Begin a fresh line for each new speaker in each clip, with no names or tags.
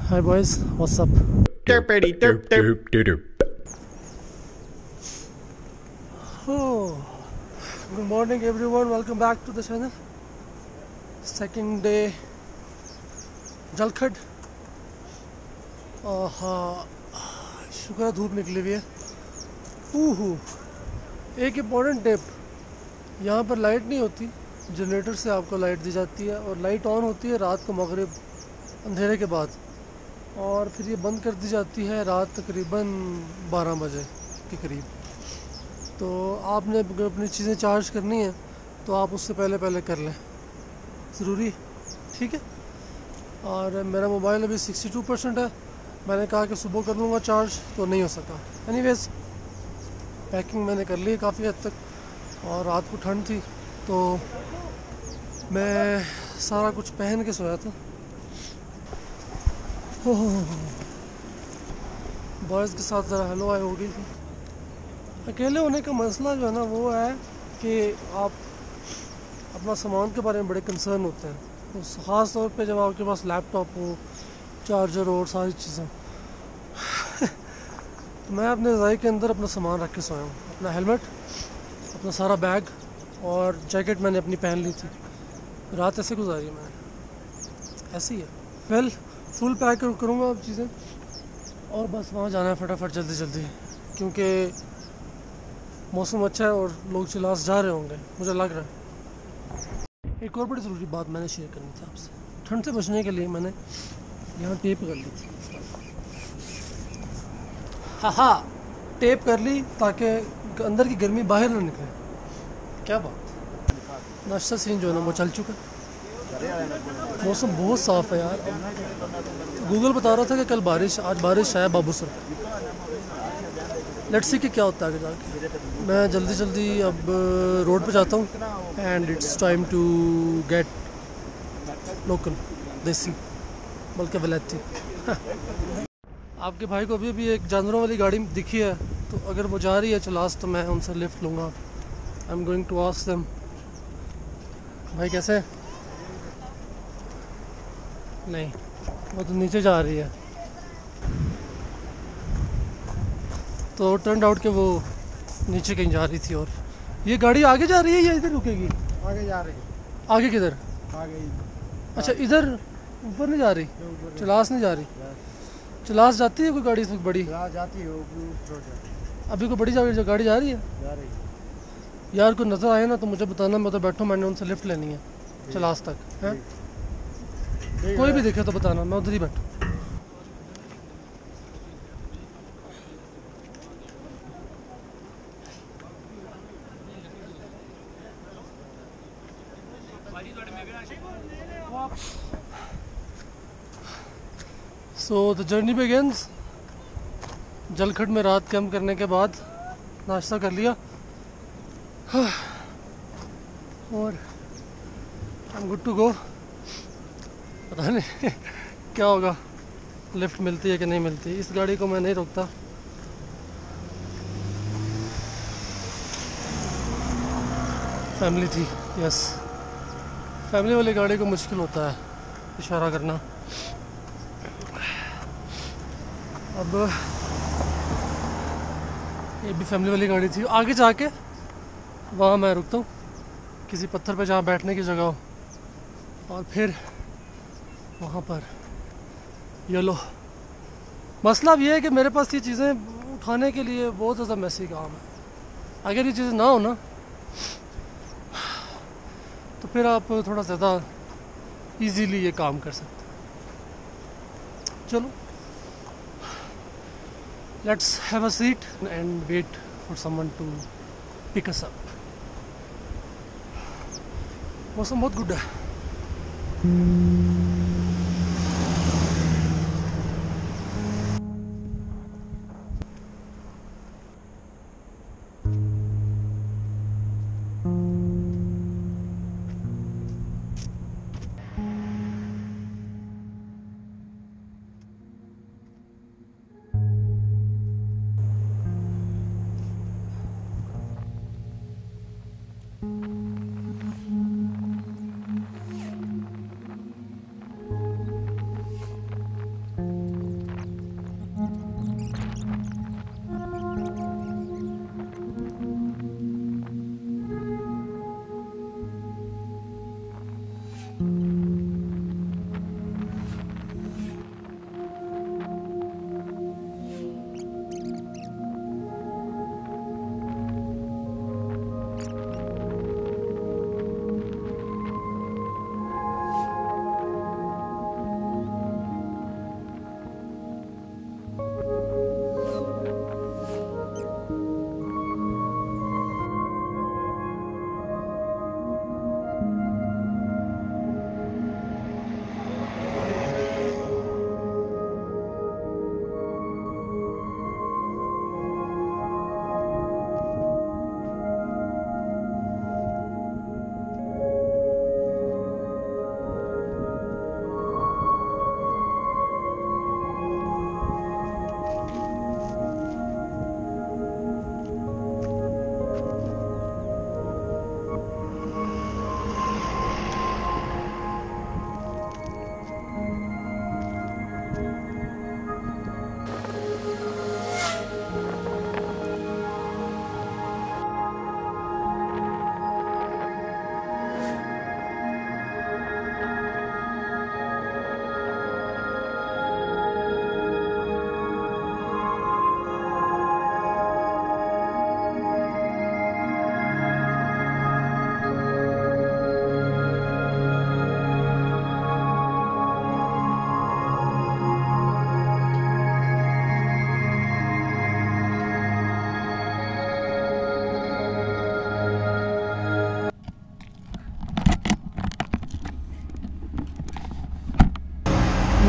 Hi boys, what's up?
Derpity derp derp.
Doop, doop, doop.
Oh, good morning everyone. Welcome back to the channel. Second day, जलखड हाँ शुक्र है धूप निकली हुई है ऊहू एक इंपॉर्टेंट टिप यहाँ पर लाइट नहीं होती जनरेटर से आपको लाइट दी जाती है और लाइट ऑन होती है रात को मगरिब अंधेरे के बाद और फिर ये बंद कर दी जाती है रात तकरीबन 12 बजे के करीब। तो आपने अगर अपनी चीज़ें चार्ज करनी है तो आप उससे पहले पहले कर लें। ज़रूरी? ठीक है? और मेरा मोबाइल अभी 62 परसेंट है। मैंने कहा कि सुबह कर लूँगा चार्ज तो नहीं हो सका। एनीवेज पैकिंग मैंने कर ली काफ़ी हद तक, और रात को ठंड थी तो मैं सारा कुछ पहन के सोया था। बॉयज़ के साथ ज़रा हेलो आई होगी। थी अकेले होने का मसला जो है ना वो है कि आप अपना सामान के बारे में बड़े कंसर्न होते हैं। तो ख़ास तौर पे जब आपके पास लैपटॉप हो चार्जर हो और सारी चीज़ें। तो मैं अपने रज़ाई के अंदर अपना सामान रख के सोया हूँ। अपना हेलमेट अपना सारा बैग और जैकेट मैंने अपनी पहन ली थी। रात ऐसे गुजारी मैंने ऐसी है। वेल फुल पैक करूँगा अब चीज़ें। और बस वहाँ जाना है फटाफट, जल्दी जल्दी। क्योंकि मौसम अच्छा है और लोग चिलास जा रहे होंगे, मुझे लग रहा है। एक और बड़ी ज़रूरी बात मैंने शेयर करनी थी आपसे। ठंड से बचने के लिए मैंने यहाँ टेप कर ली थी। हाँ हाँ टेप कर ली ताकि अंदर की गर्मी बाहर ना निकले। क्या बात। नाश्ता सीन जो है ना वो चल चुका। मौसम बहुत साफ़ है यार। गूगल बता रहा था कि कल बारिश, आज बारिश है बाबूसर लेट्स सी कि क्या होता है आगे जाके। मैं जल्दी जल्दी अब रोड पे जाता हूँ and it's time to get local desi, बल्कि वलैती। आपके भाई को अभी अभी एक जानवरों वाली गाड़ी दिखी है तो अगर वो जा रही है चलास तो मैं उनसे लिफ्ट लूँगा। I am going to ask them भाई कैसे? नहीं वो तो नीचे जा रही है। तो टर्न आउट के वो नीचे कहीं जा रही थी और ये गाड़ी आगे जा रही है या इधर रुकेगी?
आगे जा रही है।
आगे किधर?
आगे
अच्छा इधर ऊपर नहीं जा रही? चलास नहीं जा रही? चलास जाती है कोई गाड़ी इसमें बड़ी?
जाती है
अभी कोई बड़ी जा- गाड़ी जा रही है?
गाड़ी जा रही है।
यार कोई नज़र आए ना तो मुझे बताना मैं तो बैठूँ मैंने उनसे लिफ्ट लेनी है चलास तक है? कोई भी देखे तो बताना, मैं उधर ही बैठूँ। So the journey begins Jalkhad में रात कैंप करने के बाद नाश्ता कर लिया। और I am good to go पता नहीं, क्या होगा? लिफ्ट मिलती है कि नहीं मिलती? इस गाड़ी को मैं नहीं रोकता। फैमिली थी यस फैमिली वाली गाड़ी को मुश्किल होता है इशारा करना। अब, ये भी फैमिली वाली गाड़ी थी। आगे जाके, वहाँ मैं रुकता हूँ। किसी पत्थर पे जहाँ बैठने की जगह हो। और फिर वहाँ पर। ये लो। मसला ये है कि मेरे पास ये चीज़ें उठाने के लिए बहुत ज़्यादा मैसी काम है। अगर ये चीज़ें ना हो ना तो फिर आप थोड़ा ज़्यादा इजीली ये काम कर सकते हैं। चलो। Let's have a seat and wait for someone to pick us up मौसम बहुत गुड है।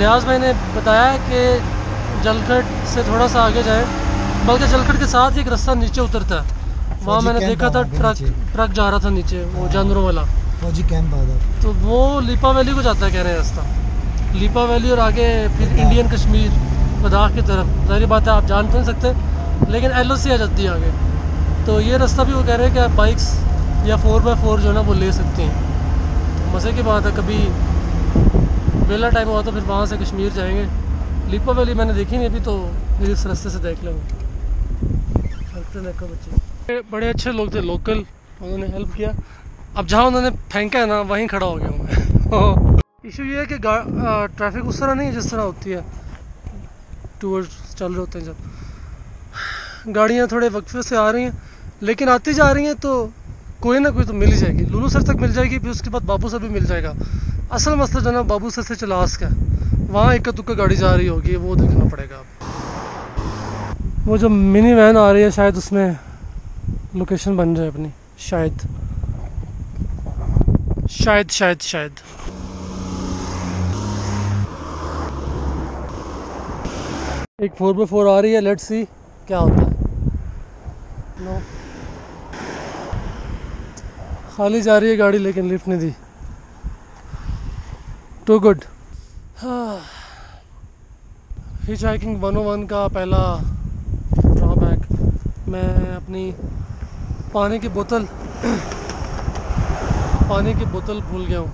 न्याज भाई ने बताया कि जलखट से थोड़ा सा आगे जाएँ बल्कि जलखट के साथ एक रास्ता नीचे उतरता है। वहाँ मैंने देखा था ट्रक ट्रक जा रहा था नीचे वो जानवरों वाला।
फौजी कैंप
तो वो लिपा वैली को जाता है कह रहे हैं रास्ता। लिपा वैली और आगे फिर इंडियन कश्मीर लद्दाख की तरफ़। ज़ाहिर बात है आप जान तो नहीं सकते लेकिन एल ओ आ जाती है आगे। तो ये रास्ता भी वो कह रहे हैं कि आप बाइक्स या फोर बाई फोर जो है ना वो ले सकते हैं। तो मज़े की बात है कभी वेला टाइम हुआ तो फिर वहाँ से कश्मीर जाएँगे। लीपा वैली मैंने देखी नहीं अभी तो फिर इस रास्ते से देख लेंगे बच्चे। बड़े अच्छे लोग थे लोकल उन्होंने हेल्प किया। अब जहाँ उन्होंने फेंका है ना, वहीं खड़ा हो गया मैं। इशू ये है कि ट्रैफ़िक उस तरह नहीं है जिस तरह होती है। टूवर्ड्स चल रहे होते हैं जब। गाड़ियाँ थोड़े वक्फे से आ रही हैं, लेकिन आती जा रही हैं तो कोई ना कोई तो मिल जाएगी। लुलू सर तक मिल जाएगी, फिर उसके बाद बाबू सर भी मिल जाएगा। असल मसला जो ना बाबू सर से चलास का वहाँ इक्का दुक्का गाड़ी जा रही होगी, वो देखना पड़ेगा अब। वो जो मिनी वैन आ रही है, शायद उसमें लोकेशन बन जाए अपनी। शायद। शायद शायद शायद। एक फोर बाई फोर आ रही है लेट्स सी क्या होता है। नो खाली जा रही है गाड़ी, लेकिन लिफ्ट नहीं दी। Too good hitchhiking one o one का पहला ड्रॉबैक मैं अपनी पानी की बोतल, पानी की बोतल भूल गया हूँ,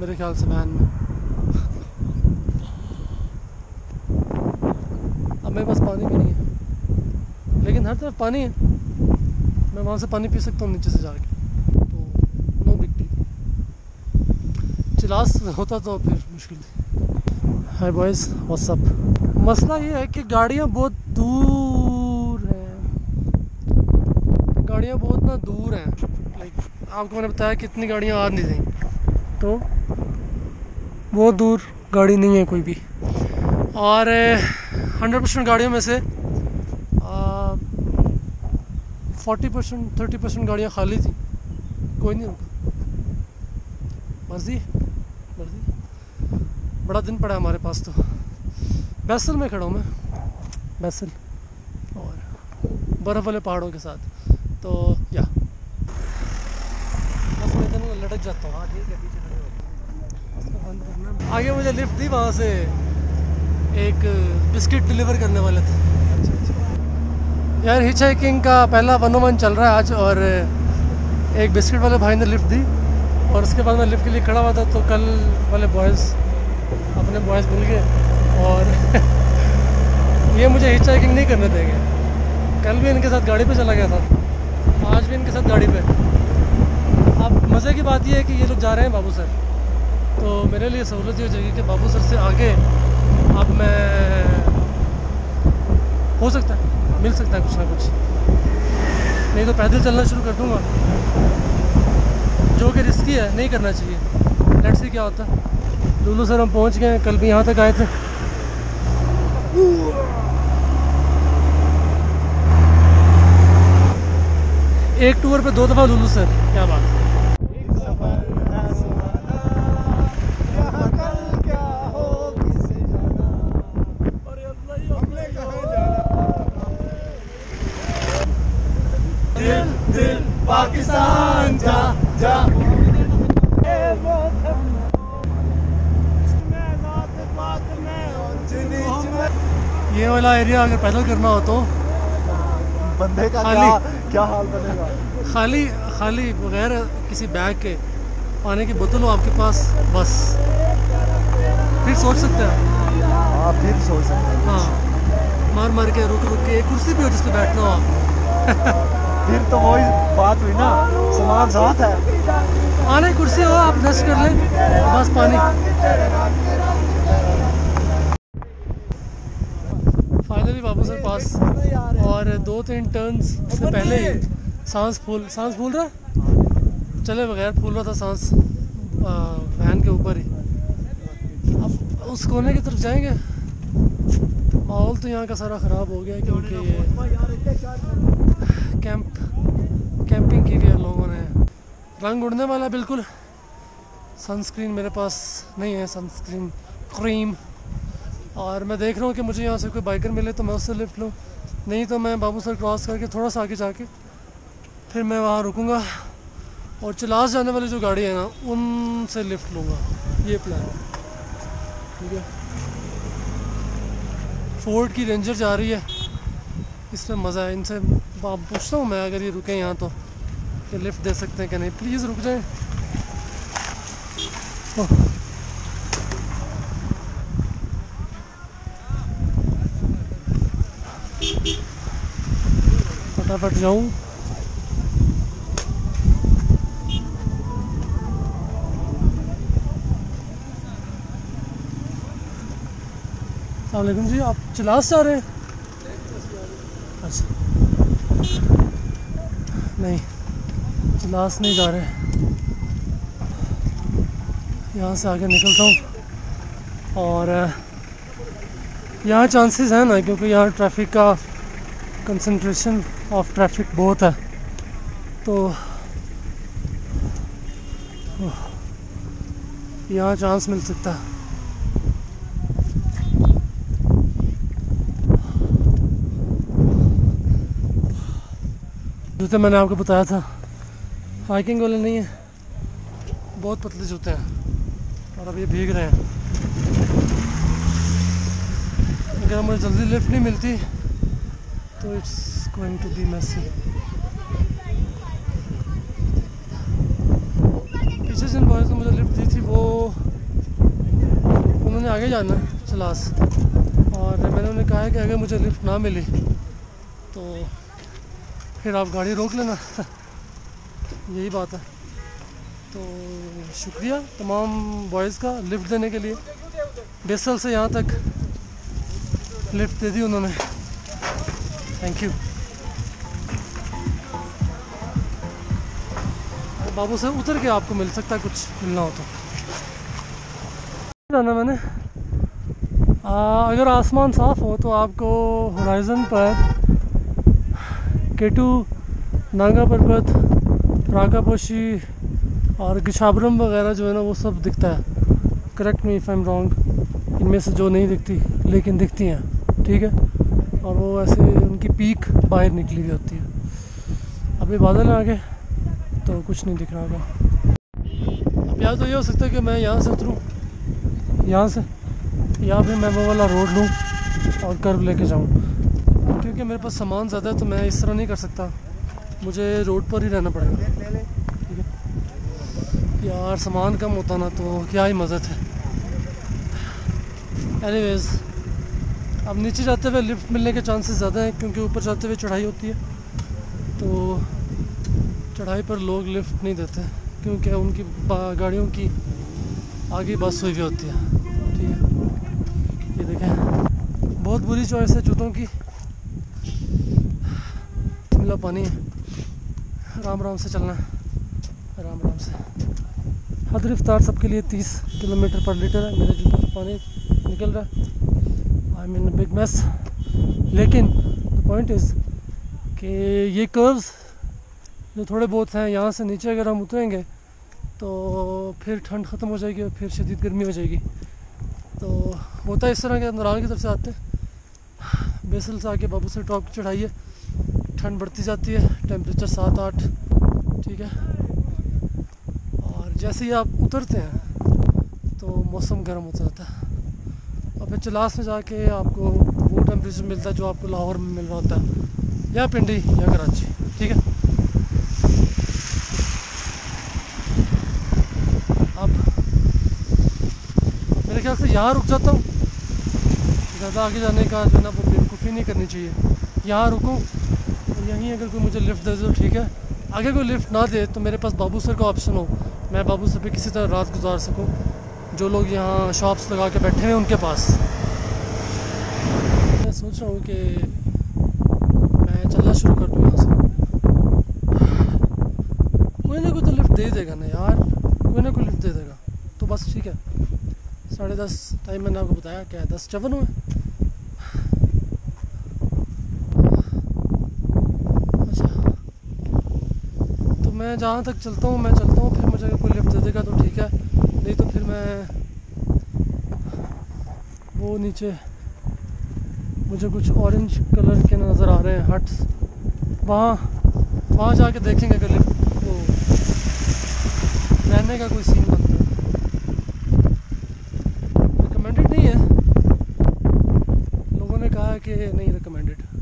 मेरे ख्याल से वैन में। अब मेरे पास पानी भी नहीं है, लेकिन हर तरफ़ पानी है। मैं वहाँ से पानी पी सकता हूँ, नीचे से जाके तो नो बिग डील चिलास होता तो फिर मुश्किल हाय बॉयज़ व्हाट्सअप मसला ये है कि गाड़ियाँ बहुत दूर हैं गाड़ियाँ बहुत ना दूर हैं लाइक आपको मैंने बताया कि इतनी गाड़ियाँ आ नहीं रही तो बहुत दूर गाड़ी नहीं है कोई भी और हंड्रेड परसेंट गाड़ियों में से फोर्टी परसेंट थर्टी परसेंट गाड़ियाँ खाली थी कोई नहीं रुका मर्ज़ी मर्ज़ी बड़ा दिन पड़ा हमारे पास तो। बैसल में खड़ा हूँ मैं। बैसल। और बर्फ़ वाले पहाड़ों के साथ। तो या। बस मैं इधर लटक जाता हूँ। हाँ ठीक है पीछे। आगे मुझे लिफ्ट दी वहाँ से एक बिस्किट डिलीवर करने वाले थे। यार हिच हाइकिंग का पहला वन वन चल रहा है आज और एक बिस्किट वाले भाई ने लिफ्ट दी। और उसके बाद मैं लिफ्ट के लिए खड़ा हुआ था तो कल वाले बॉयज़ अपने बॉयज़ मिल गए और ये मुझे हिच हाइकिंग नहीं करने देंगे। कल भी इनके साथ गाड़ी पे चला गया था। आज भी इनके साथ गाड़ी पे। अब मज़े की बात ये है कि ये लोग जा रहे हैं बाबू सर। तो मेरे लिए सहूलत ये हो जाएगी कि बाबू सर से आगे अब मैं हो सकता है, मिल सकता है कुछ ना कुछ। नहीं तो पैदल चलना शुरू कर दूँगा। जो कि रिस्की है, नहीं करना चाहिए। लेट्स सी क्या होता। है लुलू सर, हम पहुँच गए कल भी यहाँ तक आए थे। एक टूर पे दो दफ़ा लुलू सर। क्या बात है
पाकिस्तान जा जा
ये वाला एरिया अगर पैदल करना हो तो।
बंदे का
खाली।
क्या क्या हाल बनेगा?
खाली खाली बगैर किसी बैग के पानी की बोतल हो आपके पास बस। फिर सोच सकते हैं।
हाँ फिर सोच सकते हैं।
हाँ। मार मार के रुक रुक के एक कुर्सी भी हो जिस बैठना हो आप।
फिर तो वही बात हुई ना सामान साथ है।
आने कुर्सी हो आप रेस्ट कर लें। बस पानी। फाइनली बाबू सर पास। और दो तीन टर्न से पहले ही सांस फूल सांस फूल रहा? चले बगैर फूल रहा था सांस वैन के ऊपर ही। अब उस कोने की तरफ़ जाएँगे? माहौल तो यहाँ का सारा ख़राब हो गया क्योंकि ये कैंप कैंपिंग की है लोगों ने रंग उड़ने वाला बिल्कुल। सनस्क्रीन मेरे पास नहीं है सनस्क्रीन क्रीम। और मैं देख रहा हूँ कि मुझे यहाँ से कोई बाइकर मिले तो मैं उससे लिफ्ट लूँ। नहीं तो मैं बाबू सर क्रॉस करके थोड़ा सा आगे जाके फिर मैं वहाँ रुकूँगा और चलास जाने वाली जो गाड़ी है ना, उनसे लिफ्ट लूँगा। ये प्लान है। ठीक है? फोर्ड की रेंजर जा रही है। इसमें मज़ा है। इनसे पूछता हूँ मैं, अगर ये रुके यहाँ तो कि लिफ्ट दे सकते हैं कि नहीं? प्लीज़ रुक जाएँ। फटाफट जाऊँ अलैक्म जी, आप चलास जा रहे हैं? अच्छा। नहीं, चलास नहीं जा रहे। यहाँ से आगे निकलता हूँ। और, यहाँ चांसेस हैं ना, क्योंकि यहाँ ट्रैफ़िक का कंसंट्रेशन ऑफ़ ट्रैफ़िक बहुत है। तो यहाँ चांस मिल सकता है। जूते मैंने आपको बताया था। हाइकिंग वाले नहीं है। बहुत पतले जूते हैं। और अब ये भीग रहे हैं। अगर मुझे जल्दी लिफ्ट नहीं मिलती तो it's going to be messy पीछे जिन बॉयज़ ने मुझे लिफ्ट दी थी, वो उन्होंने आगे जाना है चलास और मैंने उन्हें कहा है कि अगर मुझे लिफ्ट ना मिली तो फिर आप गाड़ी रोक लेना। यही बात है। तो शुक्रिया तमाम बॉयज़ का लिफ्ट देने के लिए। बेसल से यहाँ तक लिफ्ट दे दी उन्होंने। थैंक यू बाबू से उतर के आपको मिल सकता है कुछ मिलना हो तो। जाना मैंने। आ, अगर आसमान साफ़ हो तो आपको होराइज़न पर केटू नागा पर्वत राकापोशी और गिशाबरम वगैरह जो है ना वो सब दिखता है। Correct me if I am wrong इनमें से जो नहीं दिखती लेकिन दिखती हैं। ठीक है? और वो ऐसे उनकी पीक बाहर निकली हुई होती है। अभी बादल आ गए तो कुछ नहीं दिख रहा होगा। अब या तो ये हो सकता है कि मैं यहाँ से उतरूँ। यहाँ से? या फिर मैं वो वाला रोड लूँ और कर्व लेके जाऊँ। क्योंकि मेरे पास सामान ज़्यादा है तो मैं इस तरह नहीं कर सकता। मुझे रोड पर ही रहना पड़ेगा। ठीक है? यार, सामान कम होता ना तो क्या ही मज़ा थे एनीवेज अब नीचे जाते हुए लिफ्ट मिलने के चांसेस ज़्यादा हैं, क्योंकि ऊपर जाते हुए चढ़ाई होती है। तो चढ़ाई पर लोग लिफ्ट नहीं देते, क्योंकि उनकी गाड़ियों की आगे बस हुई हुई होती है। ठीक है। ये देखें। बहुत बुरी चॉइस है जूतों की। मिला पानी। है राम राम से चलना। है राम राम से। हद रफ्तार सबके लिए तीस किलोमीटर पर लीटर है। मेरे जूतों से पानी निकल रहा है। आई मीन बिग मैस लेकिन द पॉइंट इज़ कि ये कर्व्स जो थोड़े बहुत हैं, यहाँ से नीचे अगर हम उतरेंगे तो फिर ठंड ख़त्म हो जाएगी और फिर शदीद गर्मी हो जाएगी। तो होता है इस तरह के अंदराल की तरफ़ से आते हैं। बेसल से आके बाबू से टॉप है ठंड बढ़ती जाती है टेम्परेचर सात आठ, ठीक है? और जैसे ही आप उतरते हैं तो मौसम गर्म होता जाता है। और फिर चलास में जाके आपको वो टेम्परेचर मिलता है जो आपको लाहौर में मिल रहा होता है, या पिंडी या कराची, ठीक है अब मेरे ख्याल से यहाँ रुक जाता हूँ। ज़्यादा आगे जाने का जो है ना वो बेवकूफ़ी नहीं करनी चाहिए। यहाँ रुकूँ यहीं अगर कोई मुझे लिफ्ट दे दे तो ठीक है। अगर कोई लिफ्ट ना दे तो मेरे पास बाबू सर का ऑप्शन हो। मैं बाबू सर पे किसी तरह रात गुजार सकूँ। जो लोग यहाँ शॉप्स लगा के बैठे हैं उनके पास। मैं सोच रहा हूँ कि मैं चलना शुरू कर दूँ यहाँ से। कोई ना कोई तो लिफ्ट दे देगा ना यार। कोई ना कोई लिफ्ट दे देगा। तो बस ठीक है। साढ़े दस टाइम मैंने आपको बताया क्या है, दस चवन हुए अच्छा। तो मैं जहाँ तक चलता हूँ, मैं चलता हूँ, फिर मुझे अगर कोई लिफ्ट दे देगा तो ठीक है। नहीं तो फिर मैं वो नीचे, मुझे कुछ ऑरेंज कलर के नज़र आ रहे हैं हट्स वहाँ वहाँ जाके देखेंगे अगर लिफ्ट वो रहने का कोई सीन बनता है रिकमेंडेड नहीं है कि नहीं रिकमेंडेड